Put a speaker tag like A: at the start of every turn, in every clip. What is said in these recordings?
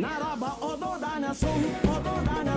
A: Naraba ododana sum ododana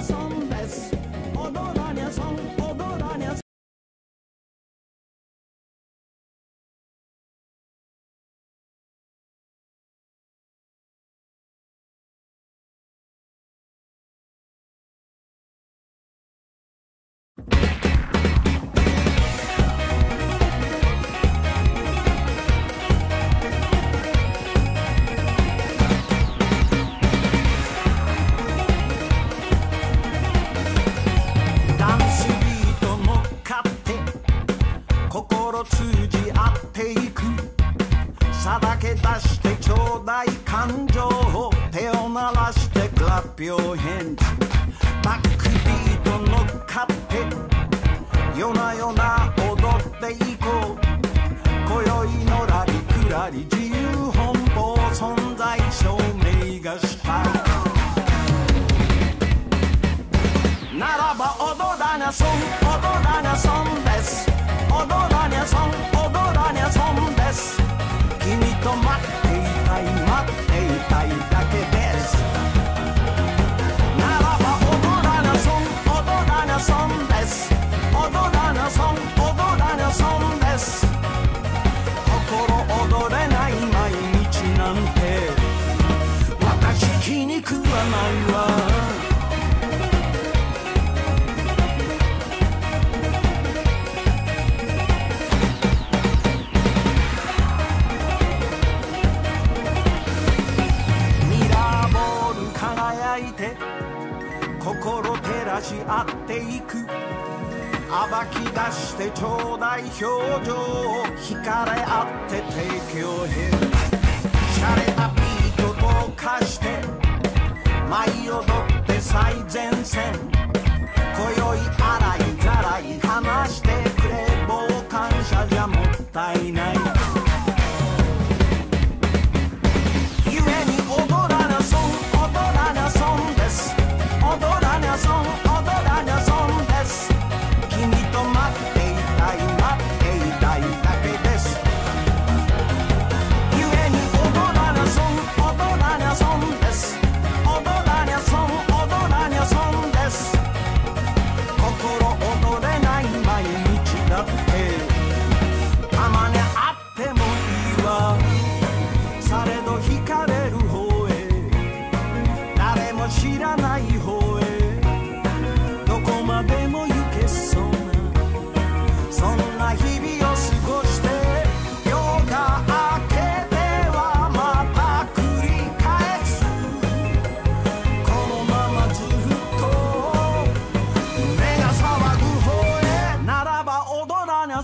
A: 表バックビート乗っかって夜な夜な踊っていこう。今宵のラリクラリ。自由奔放。存在証明がしたミラーボール輝いて心照らし合っていく。暴き出してちょうだい表情を惹かれ合って Take your h e a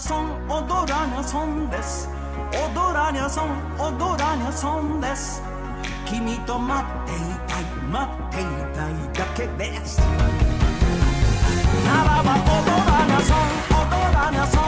A: おどらにゃんです。踊らにゃ損踊らにゃ損です。君と待っていたい待っていたいだけです。ならば踊らにゃ損踊らにゃ損。